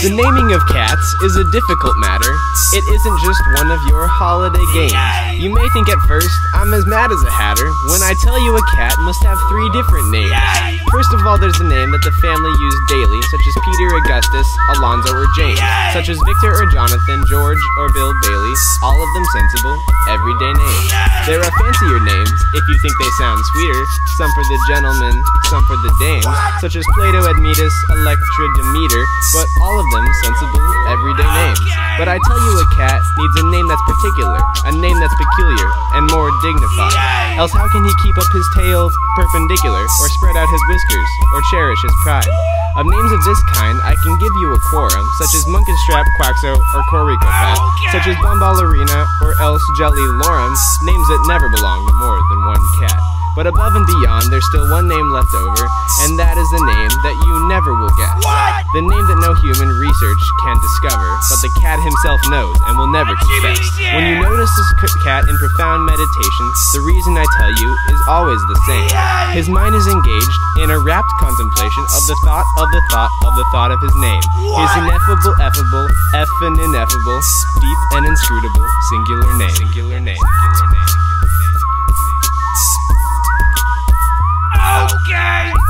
The naming of cats is a difficult matter. It isn't just one of your holiday games. You may think at first, I'm as mad as a hatter when I tell you a cat must have three different names. First of all, there's a name that the family used daily, such as Peter, Augustus, Alonzo, or James, such as Victor or Jonathan, George or Bill Bailey, all of them sensible, everyday names. There are fancier names, if you think they sound sweeter, some for the gentlemen, some for the dames, such as Plato, Admetus, Electra, Demeter, but all of them sensible, everyday names. But I tell you a cat needs a name that's particular, a name that's peculiar, and more dignified. Else how can he keep up his tail perpendicular, or spread out his whiskers, or cherish his pride? Of names of this kind, I can give you a quorum, such as Munkustrap, Quaxo, or Coricopat, such as Bombalurina, or else Jelly Lorem, names that never belong to more than one cat. But above and beyond, there's still one name left over, and that is the name that you never will guess. What? The name that no human research can discover, but the cat himself knows and will never confess. When you notice this in profound meditation, the reason I tell you is always the same. His mind is engaged in a rapt contemplation of the thought of the thought of the thought of his name. His ineffable, effable, effanineffable, deep and inscrutable, singular name. Singular name. Singular name. Okay!